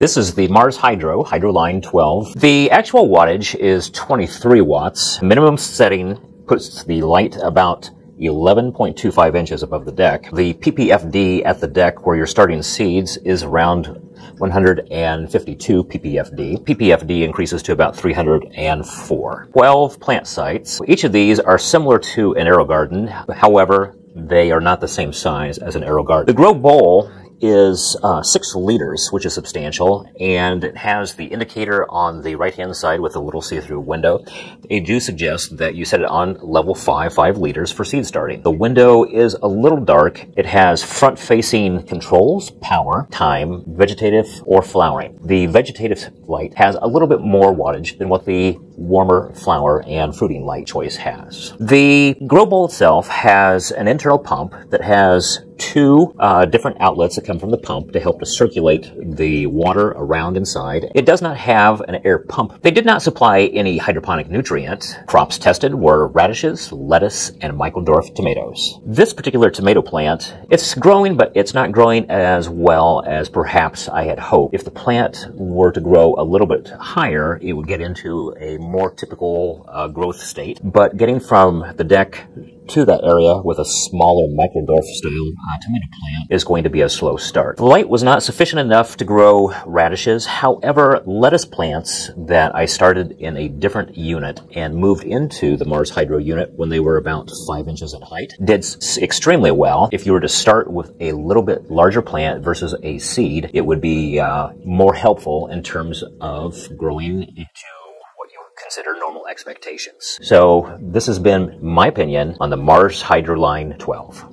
This is the Mars Hydro, Hydroline 12. The actual wattage is 23 watts. Minimum setting puts the light about 11.25 inches above the deck. The PPFD at the deck where you're starting seeds is around 152 ppfd. ppfd increases to about 304. 12 plant sites. Each of these are similar to an AeroGarden. However, they are not the same size as an AeroGarden. The grow bowl is uh, six liters, which is substantial, and it has the indicator on the right-hand side with a little see-through window. They do suggest that you set it on level five, five liters for seed starting. The window is a little dark. It has front-facing controls, power, time, vegetative, or flowering. The vegetative light has a little bit more wattage than what the warmer flower and fruiting light choice has. The grow bowl itself has an internal pump that has two uh, different outlets that come from the pump to help to circulate the water around inside. It does not have an air pump. They did not supply any hydroponic nutrient. Crops tested were radishes, lettuce, and micro dwarf tomatoes. This particular tomato plant, it's growing, but it's not growing as well as perhaps I had hoped. If the plant were to grow a little bit higher, it would get into a more typical uh, growth state. But getting from the deck to that area with a smaller micro dwarf style uh, tomato plant is going to be a slow start. The light was not sufficient enough to grow radishes. However, lettuce plants that I started in a different unit and moved into the Mars Hydro unit when they were about five inches in height did extremely well. If you were to start with a little bit larger plant versus a seed, it would be uh, more helpful in terms of growing into consider normal expectations. So this has been my opinion on the Mars Hydroline 12.